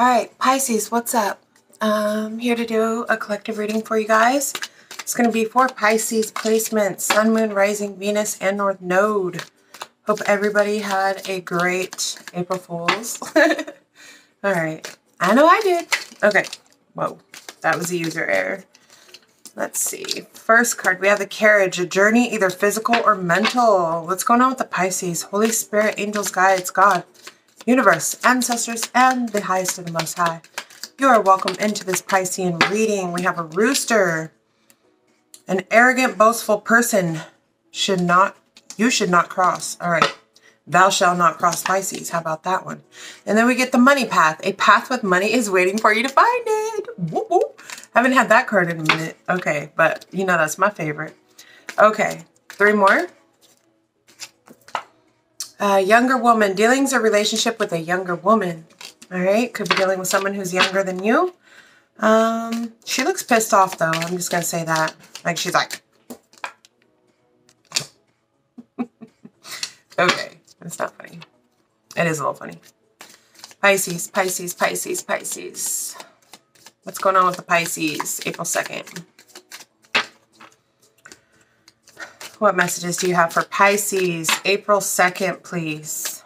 All right, Pisces, what's up? I'm here to do a collective reading for you guys. It's going to be for Pisces placements, Sun, Moon, Rising, Venus, and North Node. Hope everybody had a great April Fool's. All right. I know I did. Okay. Whoa. That was a user error. Let's see. First card, we have the carriage, a journey either physical or mental. What's going on with the Pisces? Holy Spirit, angels, guides, God, universe, ancestors, and the highest of the most high. You are welcome into this Piscean reading. We have a rooster. An arrogant, boastful person should not, you should not cross. All right. Thou shalt not cross Pisces. How about that one? And then we get the money path. A path with money is waiting for you to find it. Whoop. Haven't had that card in a minute. Okay, but you know that's my favorite. Okay, three more. A younger woman. Dealing's a relationship with a younger woman. All right, could be dealing with someone who's younger than you. Um, she looks pissed off though. I'm just gonna say that. Like she's like, okay. It's not funny. It is a little funny. Pisces, Pisces, Pisces, Pisces. What's going on with the Pisces? April 2nd. What messages do you have for Pisces? April 2nd, please.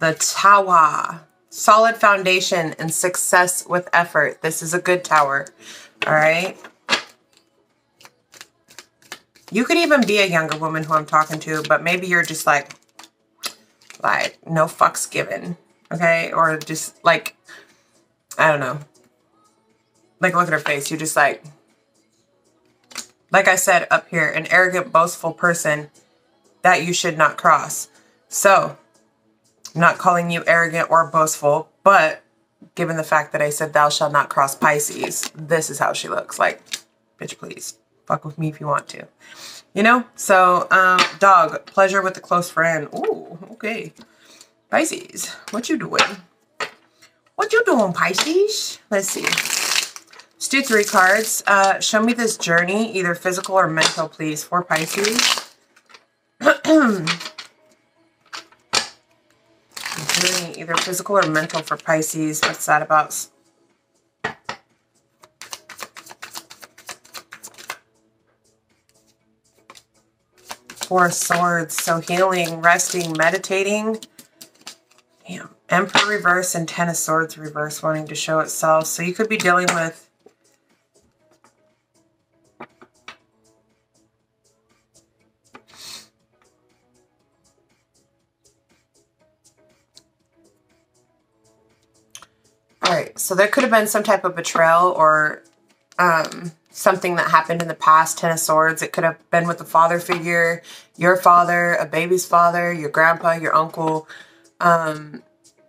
The Tower. Solid foundation and success with effort. This is a good tower. All right. You could even be a younger woman who I'm talking to, but maybe you're just like, like, no fucks given. Okay? Or just like, I don't know. Like, look at her face. You're just like, like I said up here, an arrogant, boastful person that you should not cross. So, I'm not calling you arrogant or boastful, but given the fact that I said thou shalt not cross Pisces, this is how she looks. Like, bitch, please fuck with me if you want to. You know? So, um, dog, pleasure with a close friend. Ooh, okay. Pisces, what you doing? What you doing, Pisces? Let's see. Let's do three cards. Uh, show me this journey, either physical or mental, please, for Pisces. journey, either physical or mental for Pisces. What's that about? Four Swords. So healing, resting, meditating. Damn. Emperor reverse and Ten of Swords reverse wanting to show itself. So you could be dealing with so there could have been some type of betrayal or um, something that happened in the past, Ten of Swords. It could have been with a father figure, your father, a baby's father, your grandpa, your uncle, um,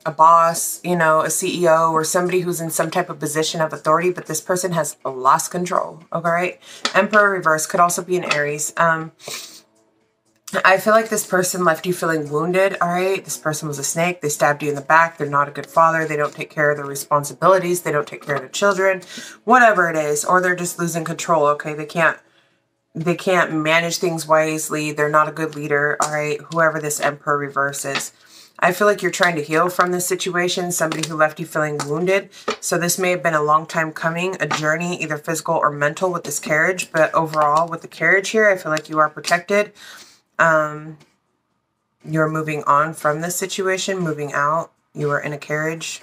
a boss, you know, a CEO or somebody who's in some type of position of authority, but this person has lost control. Okay, right? Emperor reverse could also be an Aries. Um, I feel like this person left you feeling wounded, all right? This person was a snake. They stabbed you in the back. They're not a good father. They don't take care of their responsibilities. They don't take care of their children, whatever it is. Or they're just losing control, okay? They can't they can't manage things wisely. They're not a good leader, all right? Whoever this emperor reverses. I feel like you're trying to heal from this situation, somebody who left you feeling wounded. So this may have been a long time coming, a journey, either physical or mental with this carriage. But overall, with the carriage here, I feel like you are protected um, you're moving on from this situation, moving out, you were in a carriage.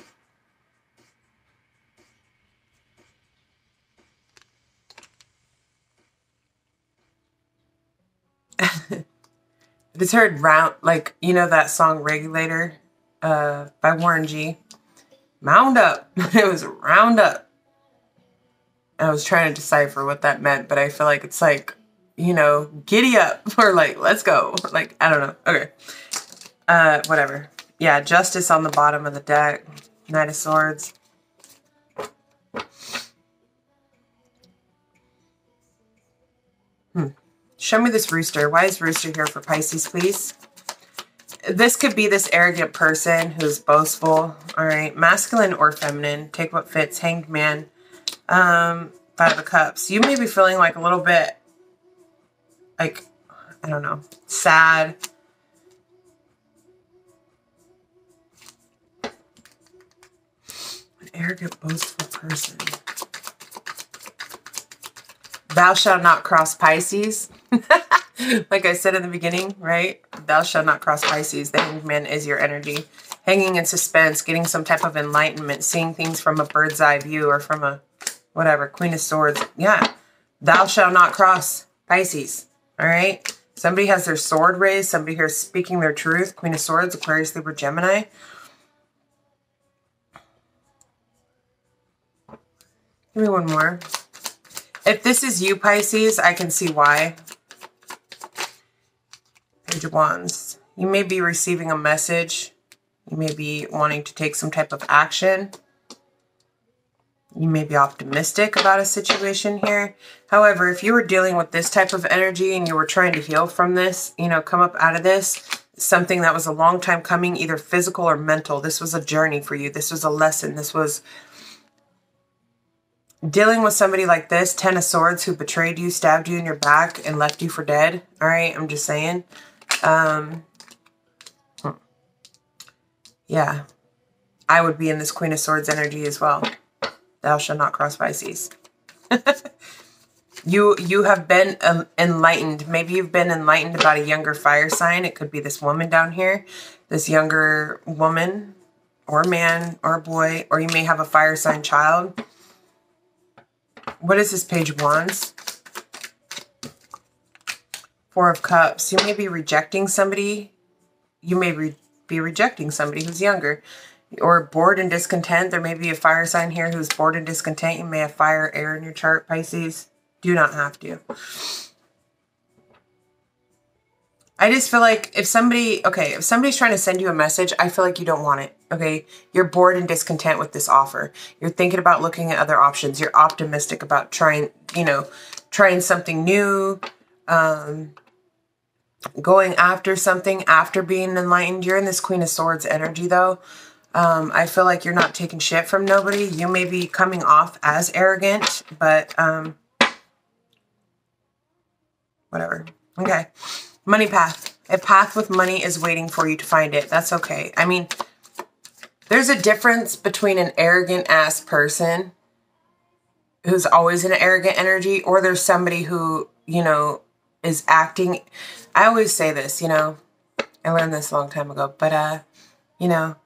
it's heard round, like, you know that song Regulator uh, by Warren G? Mound up. it was round up. I was trying to decipher what that meant, but I feel like it's like you know, giddy up or like, let's go. Like, I don't know. Okay. Uh, whatever. Yeah, Justice on the bottom of the deck. Knight of Swords. Hmm. Show me this rooster. Why is rooster here for Pisces, please? This could be this arrogant person who's boastful. All right. Masculine or feminine. Take what fits. Hanged man. Um, Five of Cups. You may be feeling like a little bit like I don't know, sad. An arrogant, boastful person. Thou shalt not cross Pisces. like I said in the beginning, right? Thou shalt not cross Pisces. The hangman man is your energy. Hanging in suspense, getting some type of enlightenment, seeing things from a bird's eye view or from a whatever, Queen of Swords. Yeah. Thou shalt not cross Pisces. All right. Somebody has their sword raised. Somebody here is speaking their truth. Queen of Swords, Aquarius, Libra, Gemini. Give me one more. If this is you, Pisces, I can see why. Page of Wands. You may be receiving a message. You may be wanting to take some type of action. You may be optimistic about a situation here. However, if you were dealing with this type of energy and you were trying to heal from this, you know, come up out of this, something that was a long time coming, either physical or mental. This was a journey for you. This was a lesson. This was dealing with somebody like this, Ten of Swords, who betrayed you, stabbed you in your back, and left you for dead. All right, I'm just saying. Um, hmm. yeah, I would be in this Queen of Swords energy as well. Thou shalt not cross Pisces. you you have been enlightened. Maybe you've been enlightened about a younger fire sign. It could be this woman down here, this younger woman or man or boy, or you may have a fire sign child. What is this page of wands? Four of Cups. You may be rejecting somebody. You may re be rejecting somebody who's younger or bored and discontent. There may be a fire sign here who's bored and discontent. You may have fire, air in your chart, Pisces. Do not have to. I just feel like if somebody, okay, if somebody's trying to send you a message, I feel like you don't want it, okay? You're bored and discontent with this offer. You're thinking about looking at other options. You're optimistic about trying, you know, trying something new, um, going after something after being enlightened. You're in this Queen of Swords energy, though. Um, I feel like you're not taking shit from nobody. You may be coming off as arrogant, but um, whatever. Okay. Money path. A path with money is waiting for you to find it. That's okay. I mean, there's a difference between an arrogant ass person who's always in an arrogant energy or there's somebody who, you know, is acting. I always say this, you know, I learned this a long time ago, but, uh, you know,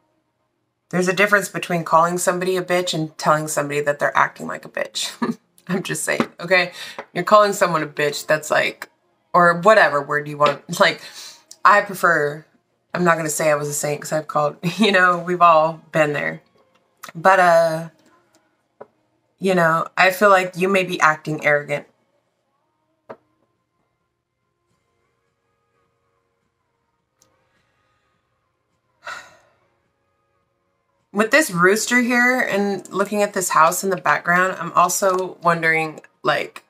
there's a difference between calling somebody a bitch and telling somebody that they're acting like a bitch. I'm just saying, okay? You're calling someone a bitch, that's like, or whatever word you want. Like, I prefer, I'm not to say I was a saint because I've called, you know, we've all been there. But, uh, you know, I feel like you may be acting arrogant With this rooster here and looking at this house in the background, I'm also wondering, like,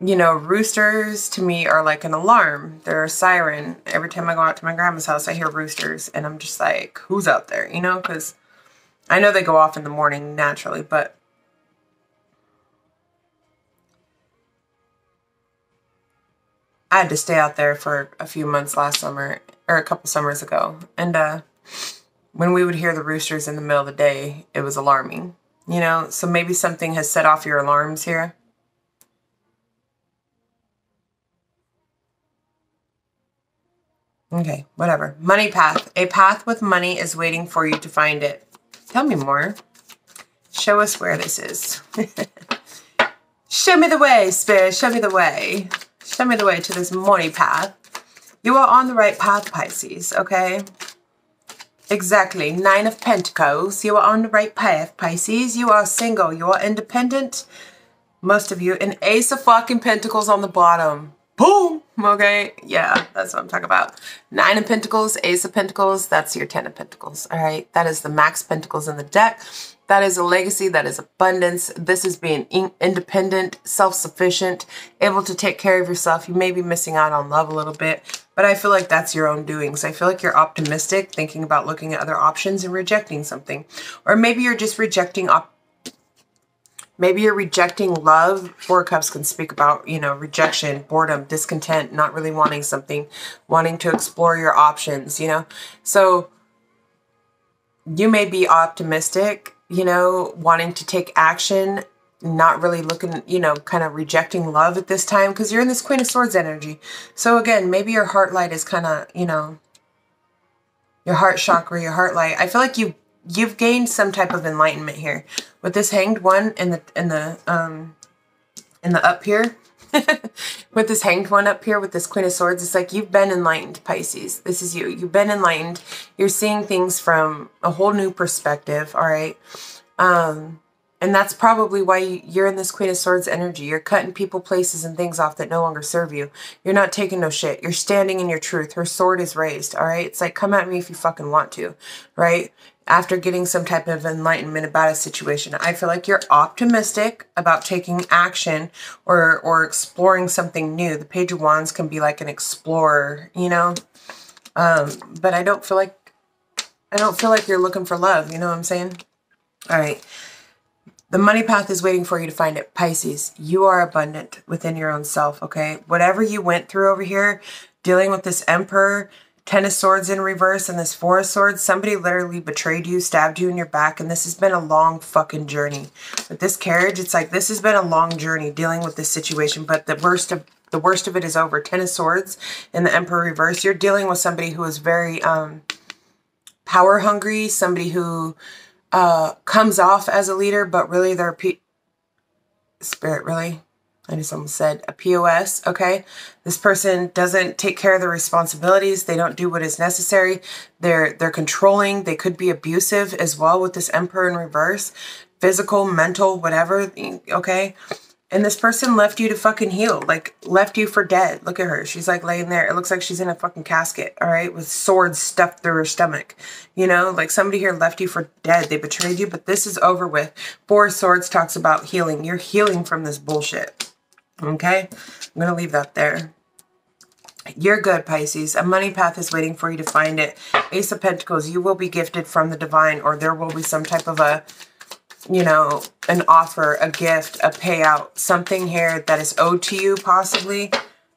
you know, roosters to me are like an alarm. They're a siren. Every time I go out to my grandma's house, I hear roosters, and I'm just like, who's out there? You know, because I know they go off in the morning naturally, but I had to stay out there for a few months last summer, or a couple summers ago, and uh, when we would hear the roosters in the middle of the day, it was alarming. You know, so maybe something has set off your alarms here. Okay, whatever. Money path. A path with money is waiting for you to find it. Tell me more. Show us where this is. Show me the way, Spirit. Show me the way. Show me the way to this money path. You are on the right path, Pisces, okay? Exactly. Nine of Pentacles. You are on the right path, Pisces. You are single. You are independent. Most of you. An Ace of fucking Pentacles on the bottom. Boom! Okay? Yeah, that's what I'm talking about. Nine of Pentacles, Ace of Pentacles. That's your Ten of Pentacles. All right? That is the max Pentacles in the deck. That is a legacy. That is abundance. This is being in independent, self-sufficient, able to take care of yourself. You may be missing out on love a little bit, but I feel like that's your own doings. I feel like you're optimistic, thinking about looking at other options and rejecting something. Or maybe you're just rejecting op Maybe you're rejecting love. Four Cups can speak about, you know, rejection, boredom, discontent, not really wanting something, wanting to explore your options, you know. So you may be optimistic you know, wanting to take action, not really looking, you know, kind of rejecting love at this time because you're in this Queen of Swords energy. So again, maybe your heart light is kind of, you know, your heart chakra, your heart light. I feel like you you've gained some type of enlightenment here. With this hanged one in the in the um in the up here with this hanged one up here with this queen of swords it's like you've been enlightened pisces. This is you. You've been enlightened. You're seeing things from a whole new perspective all right? Um and that's probably why you're in this Queen of Swords energy. You're cutting people, places, and things off that no longer serve you. You're not taking no shit. You're standing in your truth. Her sword is raised, all right? It's like, come at me if you fucking want to, right? After getting some type of enlightenment about a situation. I feel like you're optimistic about taking action or, or exploring something new. The Page of Wands can be like an explorer, you know? Um, but I don't feel like, I don't feel like you're looking for love. You know what I'm saying? All right. The money path is waiting for you to find it. Pisces, you are abundant within your own self, okay? Whatever you went through over here, dealing with this emperor, ten of swords in reverse, and this four of swords, somebody literally betrayed you, stabbed you in your back, and this has been a long fucking journey. With this carriage, it's like this has been a long journey dealing with this situation, but the worst of the worst of it is over. Ten of swords in the emperor reverse. You're dealing with somebody who is very um power hungry, somebody who uh, comes off as a leader, but really they're P spirit, really. I just almost said a POS, okay? This person doesn't take care of their responsibilities. They don't do what is necessary. They're they're controlling. They could be abusive as well with this emperor in reverse. Physical, mental, whatever, okay? And this person left you to fucking heal, like left you for dead. Look at her. She's like laying there. It looks like she's in a fucking casket, all right, with swords stuffed through her stomach. You know, like somebody here left you for dead. They betrayed you, but this is over with. Four Swords talks about healing. You're healing from this bullshit. Okay? I'm going to leave that there. You're good, Pisces. A money path is waiting for you to find it. Ace of Pentacles, you will be gifted from the divine, or there will be some type of a you know, an offer, a gift, a payout, something here that is owed to you possibly.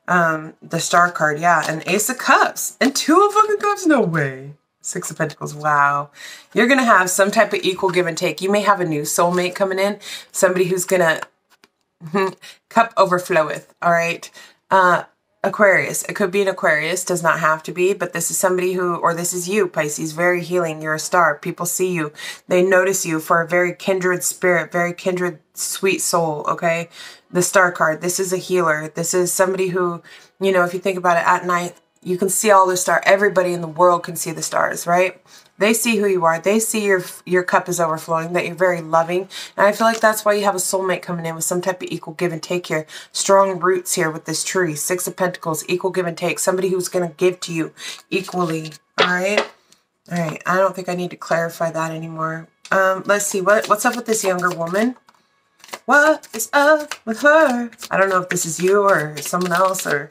Um, the star card, yeah, an ace of cups and two of fucking cups, no way. Six of Pentacles, wow. You're to have some type of equal give and take. You may have a new soulmate coming in, somebody who's to, cup overfloweth, all right? Uh, Aquarius. It could be an Aquarius, does not have to be, but this is somebody who, or this is you, Pisces, very healing. You're a star. People see you. They notice you for a very kindred spirit, very kindred sweet soul, okay? The star card. This is a healer. This is somebody who, you know, if you think about it at night, you can see all the star. Everybody in the world can see the stars, right? They see who you are. They see your your cup is overflowing, that you're very loving. And I feel like that's why you have a soulmate coming in with some type of equal give and take here. Strong roots here with this tree. Six of Pentacles, equal give and take. Somebody who's going to give to you equally. All right? All right. I don't think I need to clarify that anymore. Um, let's see. what What's up with this younger woman? What is up with her? I don't know if this is you or someone else or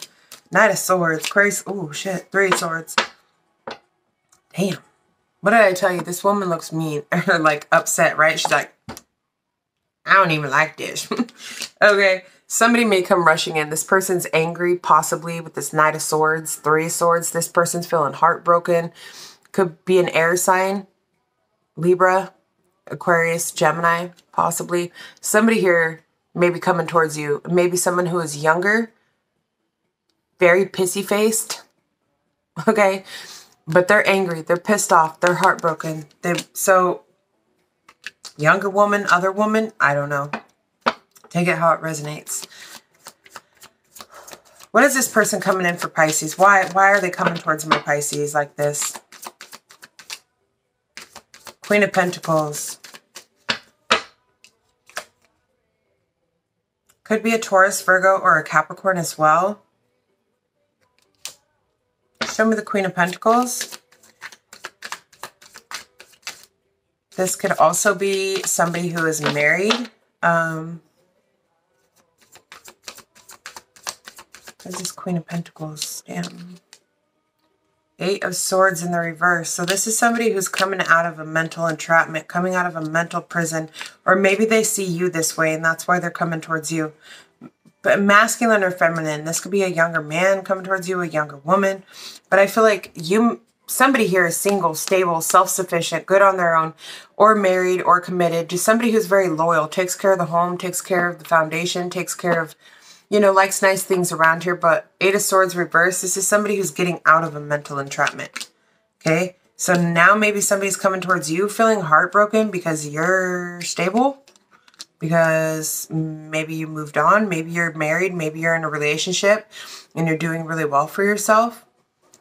Knight of Swords. Crazy. Oh, shit. Three of Swords. Damn. What did I tell you? This woman looks mean or like upset, right? She's like, I don't even like this. okay. Somebody may come rushing in. This person's angry, possibly with this Knight of Swords, Three of Swords. This person's feeling heartbroken. Could be an air sign. Libra, Aquarius, Gemini, possibly. Somebody here may be coming towards you. Maybe someone who is younger. Very pissy faced. Okay but they're angry, they're pissed off, they're heartbroken. They so younger woman, other woman, I don't know. Take it how it resonates. What is this person coming in for Pisces? Why why are they coming towards my Pisces like this? Queen of Pentacles. Could be a Taurus, Virgo, or a Capricorn as well. Show me the Queen of Pentacles. This could also be somebody who is married. Um, this is Queen of Pentacles. Damn. Eight of Swords in the reverse. So this is somebody who's coming out of a mental entrapment, coming out of a mental prison. Or maybe they see you this way and that's why they're coming towards you but masculine or feminine. This could be a younger man coming towards you, a younger woman. But I feel like you, somebody here is single, stable, self-sufficient, good on their own, or married or committed. Just somebody who's very loyal, takes care of the home, takes care of the foundation, takes care of, you know, likes nice things around here. But Eight of Swords reverse, this is somebody who's getting out of a mental entrapment. Okay? So now maybe somebody's coming towards you feeling heartbroken because you're stable. Because maybe you moved on. Maybe you're married. Maybe you're in a relationship and you're doing really well for yourself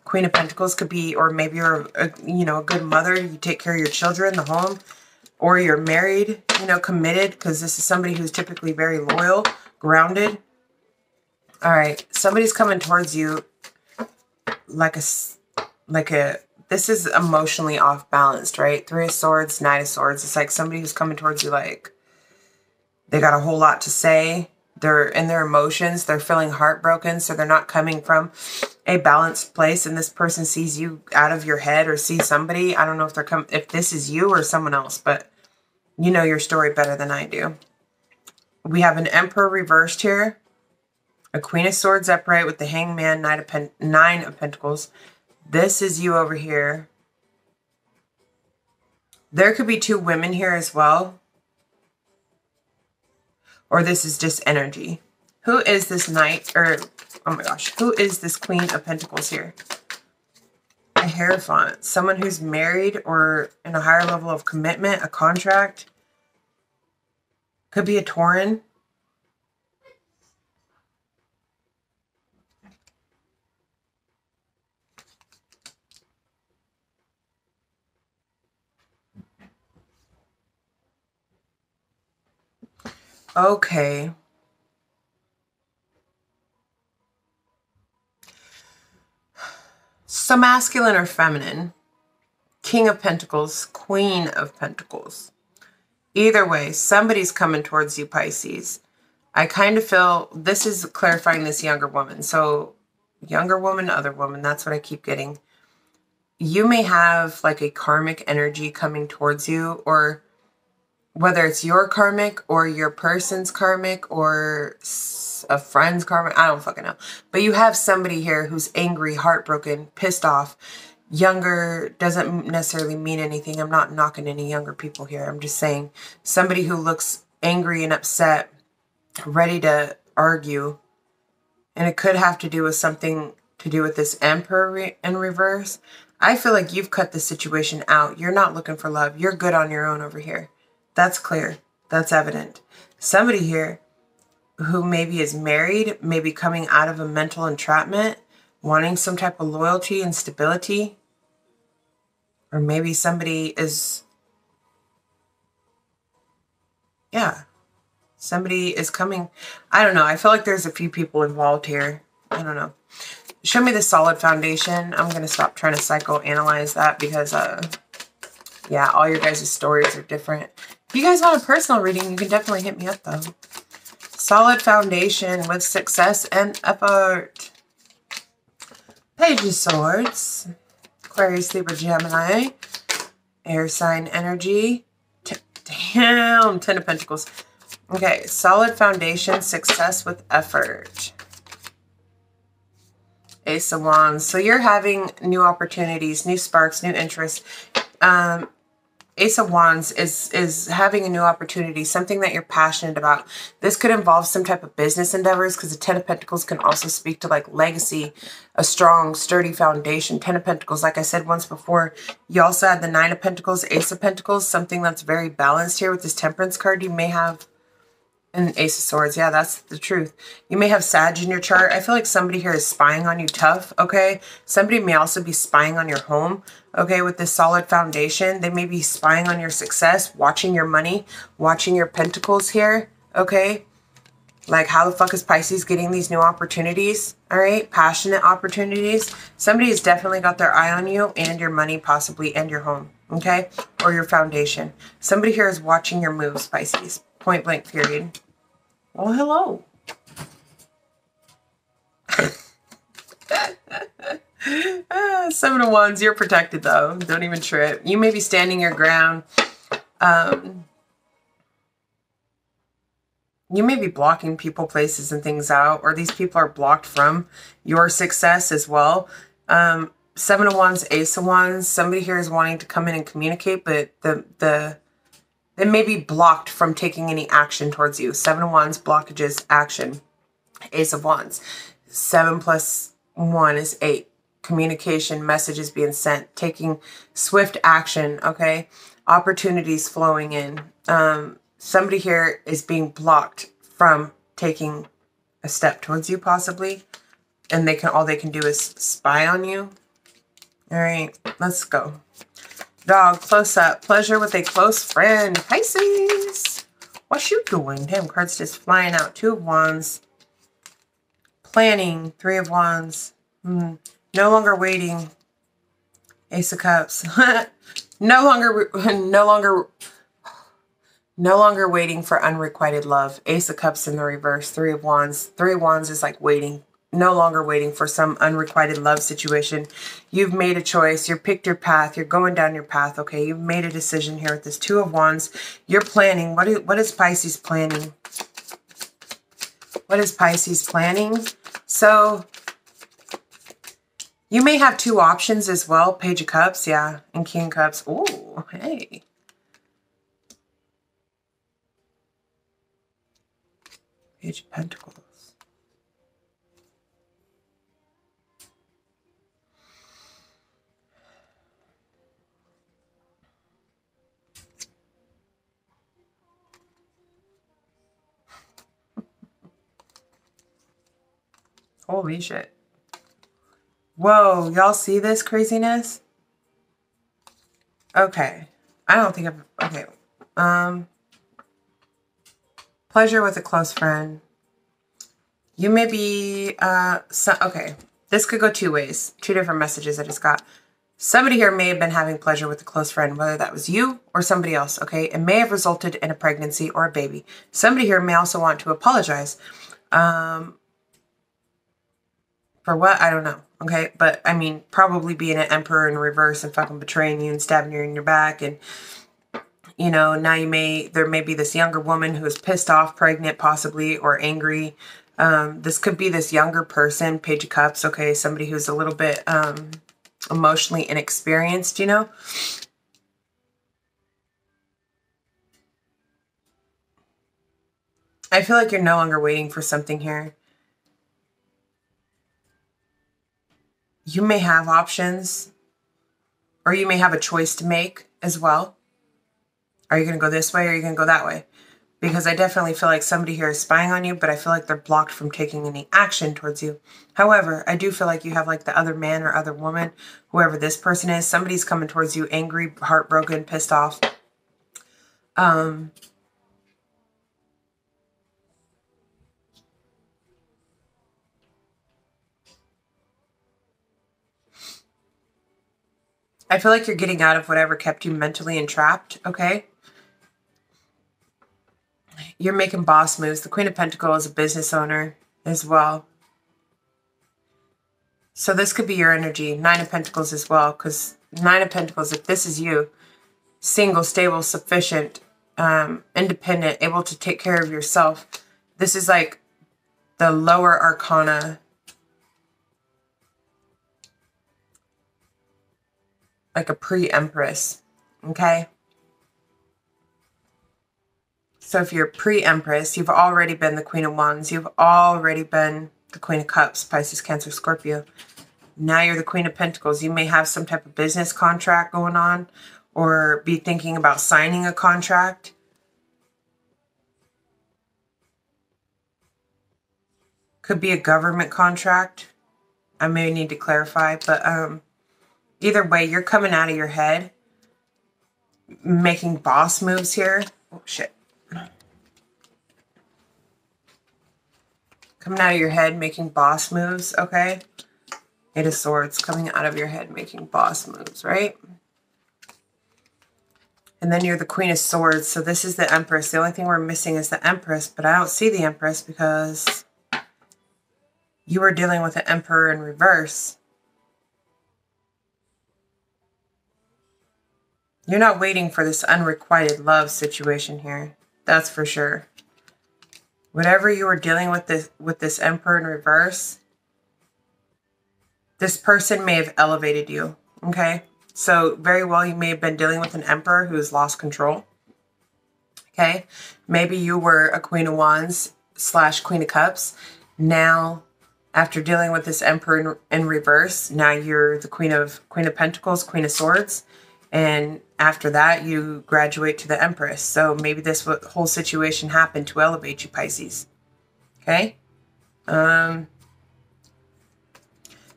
Queen of Pentacles could be, or maybe you're, a, you know, a good mother. You take care of your children, the home, or you're married, you know, committed, because this is somebody who's typically very loyal, grounded. All right, somebody's coming towards you like a, like a, this is emotionally off balanced, right? Three of Swords, Knight of Swords. It's like somebody who's coming towards you like they got a whole lot to say. They're in their emotions. They're feeling heartbroken so they're not coming from a balanced place. And this person sees you out of your head or sees somebody. I don't know if they're come if this is you or someone else but you know your story better than i do. We have an emperor reversed here. A queen of swords upright with the hangman nine of, pen nine of pentacles. This is you over here. There could be two women here as well or this is just energy. Who is this knight, or, oh my gosh, who is this queen of pentacles here? A Hierophant, someone who's married or in a higher level of commitment, a contract. Could be a Taurean. Okay. So masculine or feminine? King of Pentacles, Queen of Pentacles. Either way, somebody's coming towards you, Pisces. I kind of feel this is clarifying this younger woman. So younger woman, other woman, that's what I keep getting. You may have like a karmic energy coming towards you or whether it's your karmic or your person's karmic or a friend's karmic, I don't fucking know. But you have somebody here who's angry, heartbroken, pissed off. Younger doesn't necessarily mean anything. I'm not knocking any younger people here. I'm just saying somebody who looks angry and upset, ready to argue. And it could have to do with something to do with this emperor in reverse. I feel like you've cut the situation out. You're not looking for love. You're good on your own over here. That's clear. That's evident. Somebody here who maybe is married, maybe coming out of a mental entrapment, wanting some type of loyalty and stability. Or maybe somebody is, yeah, somebody is coming. I don't know. I feel like there's a few people involved here. I don't know. Show me the solid foundation. I'm going to stop trying to psychoanalyze that because, uh, yeah, all your guys' stories are different. If you guys want a personal reading, you can definitely hit me up though. Solid foundation with success and effort. Page of Swords. Aquarius, Libra, Gemini. Air sign energy. T damn, Ten of Pentacles. Okay, solid foundation, success with effort. Ace of Wands. So you're having new opportunities, new sparks, new interests. Um, Ace of Wands is is having a new opportunity, something that you're passionate about. This could involve some type of business endeavors because the Ten of Pentacles can also speak to like legacy, a strong, sturdy foundation. Ten of Pentacles, like I said once before, you also had the Nine of Pentacles, Ace of Pentacles, something that's very balanced here with this Temperance card. You may have an Ace of Swords. Yeah, that's the truth. You may have Sag in your chart. I feel like somebody here is spying on you tough, okay? Somebody may also be spying on your home, okay, with this solid foundation. They may be spying on your success, watching your money, watching your pentacles here, okay? Like, how the fuck is Pisces getting these new opportunities, all right? Passionate opportunities. Somebody has definitely got their eye on you and your money, possibly, and your home, okay? Or your foundation. Somebody here is watching your moves, Pisces Point blank period. Oh, hello. seven of Wands, you're protected though. Don't even trip. You may be standing your ground. Um, you may be blocking people, places, and things out, or these people are blocked from your success as well. Um, Seven of Wands, Ace of Wands. Somebody here is wanting to come in and communicate, but the the they may be blocked from taking any action towards you. Seven of Wands, blockages, action. Ace of Wands. Seven plus one is eight. Communication, messages being sent, taking swift action, okay? Opportunities flowing in. Um, somebody here is being blocked from taking a step towards you, possibly. And they can all they can do is spy on you. All right, let's go. Dog, close up. Pleasure with a close friend. Pisces. What you doing? Damn, cards just flying out. Two of Wands. Planning. Three of Wands. Hmm. No longer waiting. Ace of Cups. no longer, no longer, no longer waiting for unrequited love. Ace of Cups in the reverse. Three of Wands. Three of Wands is like waiting. No longer waiting for some unrequited love situation. You've made a choice. You've picked your path. You're going down your path. Okay. You've made a decision here with this Two of Wands. You're planning. What is, what is Pisces planning? What is Pisces planning? So you may have two options as well. Page of Cups, yeah, and King of Cups. Oh, hey. Page of Pentacles. Holy shit. Whoa, y'all see this craziness? Okay. I don't think I've... Okay. Um... Pleasure with a close friend. You may be... Uh, so, okay. This could go two ways. Two different messages I just got. Somebody here may have been having pleasure with a close friend, whether that was you or somebody else, okay? It may have resulted in a pregnancy or a baby. Somebody here may also want to apologize. Um, for what? I don't know. Okay. But I mean, probably being an emperor in reverse and fucking betraying you and stabbing you in your back. And, you know, now you may, there may be this younger woman who is pissed off, pregnant, possibly, or angry. Um, this could be this younger person, Page of Cups. Okay. Somebody who's a little bit um, emotionally inexperienced, you know. I feel like you're no longer waiting for something here. You may have options or you may have a choice to make as well. Are you going to go this way or are you going to go that way? Because I definitely feel like somebody here is spying on you, but I feel like they're blocked from taking any action towards you. However, I do feel like you have like the other man or other woman, whoever this person is, somebody's coming towards you angry, heartbroken, pissed off. Um, I feel like you're getting out of whatever kept you mentally entrapped, okay? You're making boss moves. The Queen of Pentacles is a business owner as well. So this could be your energy. Nine of Pentacles as well, because Nine of Pentacles, if this is you, single, stable, sufficient, um, independent, able to take care of yourself. This is like the lower arcana like a pre-empress, okay? So if you're pre-empress, you've already been the queen of wands. You've already been the queen of cups, Pisces, Cancer, Scorpio. Now you're the queen of pentacles. You may have some type of business contract going on or be thinking about signing a contract. Could be a government contract. I may need to clarify, but um, either way, you're coming out of your head, making boss moves here. Oh, shit. Coming out of your head, making boss moves, okay? Eight of Swords, coming out of your head, making boss moves, right? And then you're the Queen of Swords, so this is the Empress. The only thing we're missing is the Empress, but I don't see the Empress because you were dealing with the Emperor in reverse. You're not waiting for this unrequited love situation here. That's for sure. Whatever you were dealing with this with this Emperor in reverse, this person may have elevated you, okay? So very well, you may have been dealing with an emperor who's lost control, okay? Maybe you were a queen of wands slash queen of cups. Now, after dealing with this emperor in, in reverse, now you're the queen of queen of pentacles, queen of swords, and after that, you graduate to the Empress. So maybe this whole situation happened to elevate you, Pisces. Okay? Um,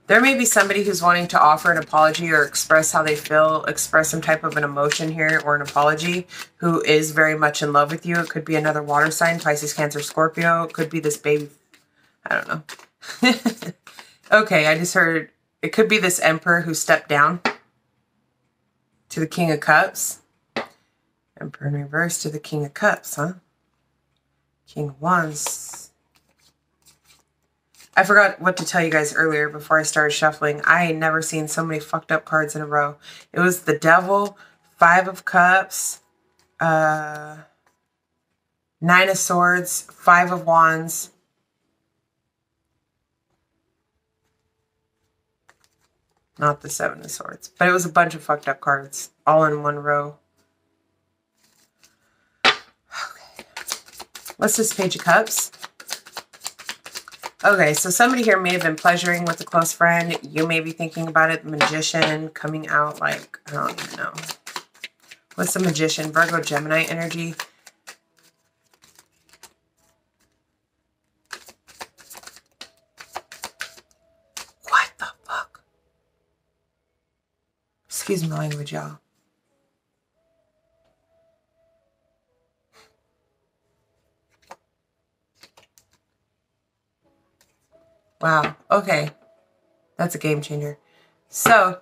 there may be somebody who's wanting to offer an apology or express how they feel, express some type of an emotion here or an apology, who is very much in love with you. It could be another water sign, Pisces, Cancer, Scorpio. It could be this baby. I don't know. okay, I just heard it could be this emperor who stepped down to the King of Cups. Emperor in reverse to the King of Cups, huh? King of Wands. I forgot what to tell you guys earlier before I started shuffling. I never seen so many fucked up cards in a row. It was the Devil, Five of Cups, uh, Nine of Swords, Five of Wands, not the Seven of Swords. But it was a bunch of fucked up cards, all in one row. Okay. What's this Page of Cups? Okay, so somebody here may have been pleasuring with a close friend. You may be thinking about it. The Magician coming out like, I don't even know. What's the Magician? Virgo, Gemini energy. Excuse my language, y'all. Wow. Okay. That's a game changer. So,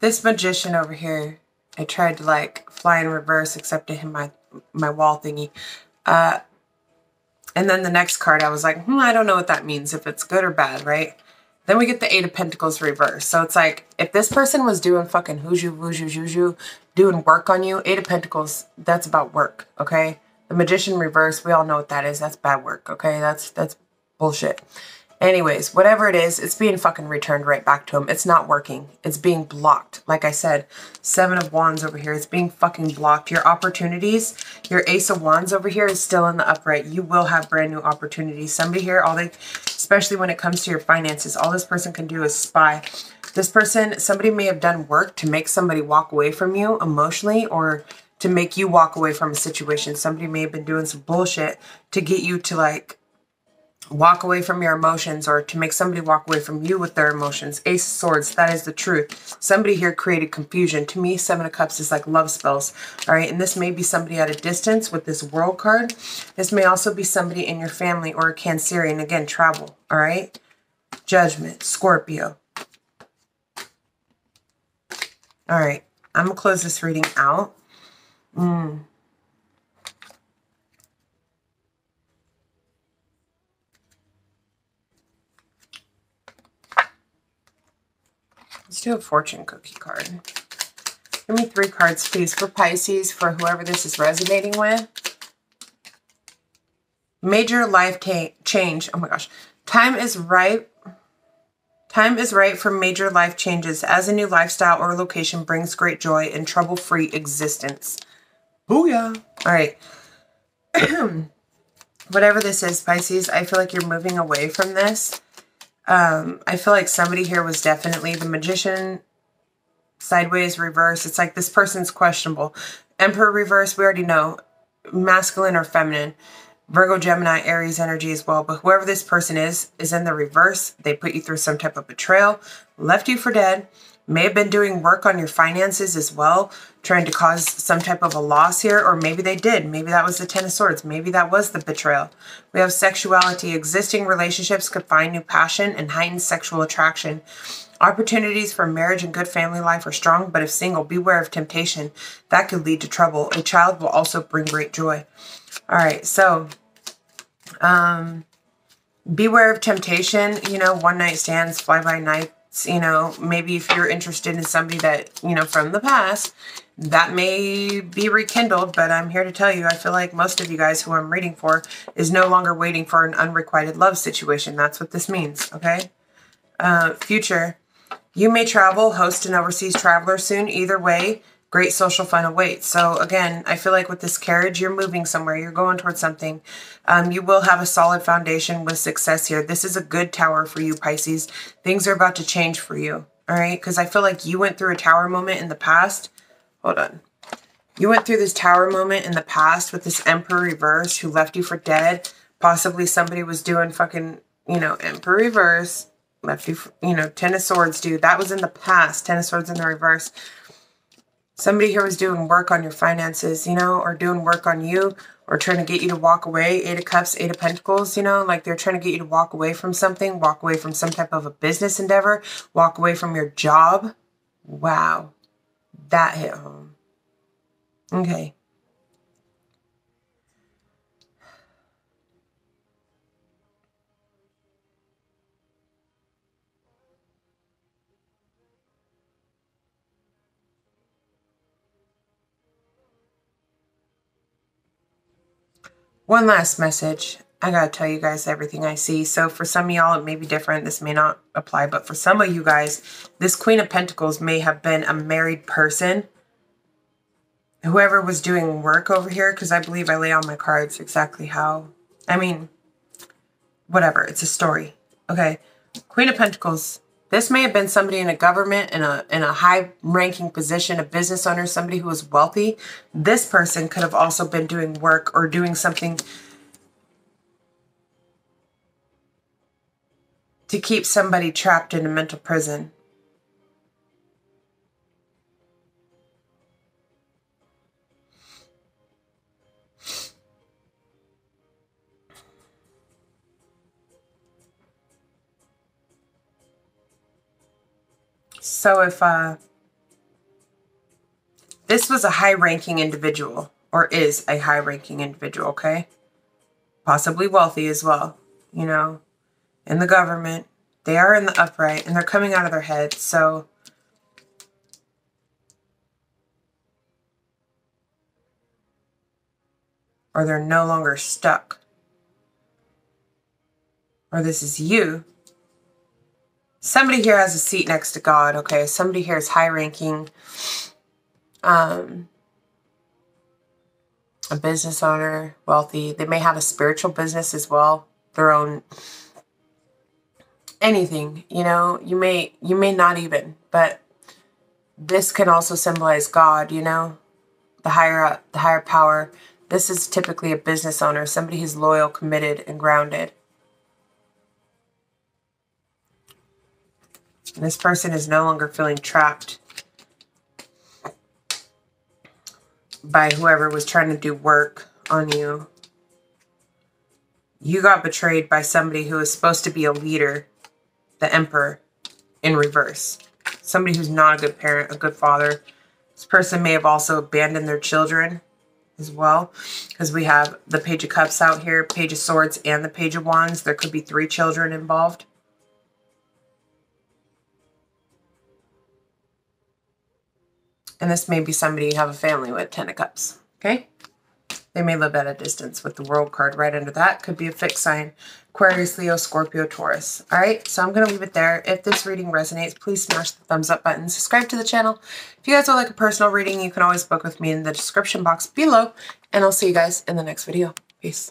this magician over here, I tried to like fly in reverse except to hit my, my wall thingy. Uh, and then the next card, I was like, hmm, I don't know what that means, if it's good or bad, right? Then we get the Eight of Pentacles reverse. So it's like, if this person was doing fucking hooju, wooju, juju, doing work on you, Eight of Pentacles, that's about work, okay? The Magician reverse, we all know what that is. That's bad work, okay? That's, that's bullshit. Anyways, whatever it is, it's being fucking returned right back to him. It's not working. It's being blocked. Like I said, Seven of Wands over here. It's being fucking blocked. Your opportunities, your Ace of Wands over here is still in the upright. You will have brand new opportunities. Somebody here, all they, especially when it comes to your finances, all this person can do is spy. This person, somebody may have done work to make somebody walk away from you emotionally or to make you walk away from a situation. Somebody may have been doing some bullshit to get you to like walk away from your emotions or to make somebody walk away from you with their emotions. Ace of Swords, that is the truth. Somebody here created confusion. To me, Seven of Cups is like love spells. All right, and this may be somebody at a distance with this World card. This may also be somebody in your family or a Cancerian. Again, travel. All right, Judgment, Scorpio. All right, I'm going to close this reading out. Mm. Do a fortune cookie card. Give me three cards, please, for Pisces, for whoever this is resonating with. Major life change. Oh my gosh. Time is right. Time is right for major life changes as a new lifestyle or location brings great joy and trouble-free existence. Booyah. All right. Whatever this is, Pisces, I feel like you're moving away from this um, I feel like somebody here was definitely the magician, sideways, reverse. It's like this person's questionable. Emperor reverse, we already know. Masculine or feminine. Virgo, Gemini, Aries energy as well. But whoever this person is, is in the reverse. They put you through some type of betrayal, left you for dead, may have been doing work on your finances as well, trying to cause some type of a loss here, or maybe they did. Maybe that was the Ten of Swords. Maybe that was the betrayal. We have sexuality. Existing relationships could find new passion and heightened sexual attraction. Opportunities for marriage and good family life are strong, but if single, beware of temptation. That could lead to trouble. A child will also bring great joy. All right, so um, beware of temptation. You know, one night stands, fly by night you know, maybe if you're interested in somebody that, you know, from the past, that may be rekindled, but I'm here to tell you, I feel like most of you guys who I'm reading for is no longer waiting for an unrequited love situation. That's what this means, okay? Uh, future. You may travel, host an overseas traveler soon. Either way, great social fun awaits. So again, I feel like with this carriage, you're moving somewhere. You're going towards something. Um, you will have a solid foundation with success here. This is a good tower for you, Pisces. Things are about to change for you. All right. Because I feel like you went through a tower moment in the past. Hold on. You went through this tower moment in the past with this Emperor reverse who left you for dead. Possibly somebody was doing fucking, you know, Emperor reverse. Left you, you know, Ten of Swords, dude. That was in the past. Ten of Swords in the reverse. Somebody here was doing work on your finances, you know, or doing work on you, or trying to get you to walk away. Eight of Cups, Eight of Pentacles, you know, like they're trying to get you to walk away from something, walk away from some type of a business endeavor, walk away from your job. Wow. That hit home. Okay. One last message. I gotta tell you guys everything I see. So for some of y'all, it may be different. This may not apply, but for some of you guys, this Queen of Pentacles may have been a married person. Whoever was doing work over here, because I believe I lay on my cards exactly how. I mean, whatever. It's a story. Okay. Queen of Pentacles this may have been somebody in a government, in a, in a high ranking position, a business owner, somebody who was wealthy. This person could have also been doing work or doing something to keep somebody trapped in a mental prison. So if uh, this was a high-ranking individual, or is a high-ranking individual, okay? Possibly wealthy as well, you know, in the government. They are in the upright, and they're coming out of their head, so... Or they're no longer stuck. Or this is you somebody here has a seat next to God, okay? Somebody here is high ranking. Um, a business owner, wealthy. They may have a spiritual business as well, their own anything, you know, you may you may not even, but this can also symbolize God, you know, the higher up, the higher power. This is typically a business owner, somebody who's loyal, committed, and grounded. This person is no longer feeling trapped by whoever was trying to do work on you. You got betrayed by somebody who is supposed to be a leader, the emperor, in reverse. Somebody who's not a good parent, a good father. This person may have also abandoned their children as well because we have the page of cups out here page of swords and the page of wands there could be three children involved And this may be somebody you have a family with, Ten of Cups. Okay? They may live at a distance with the World card right under that. Could be a fixed sign. Aquarius, Leo, Scorpio, Taurus. All right, so I'm going to leave it there. If this reading resonates, please smash the thumbs up button. Subscribe to the channel. If you guys would like a personal reading, you can always book with me in the description box below. And I'll see you guys in the next video. Peace.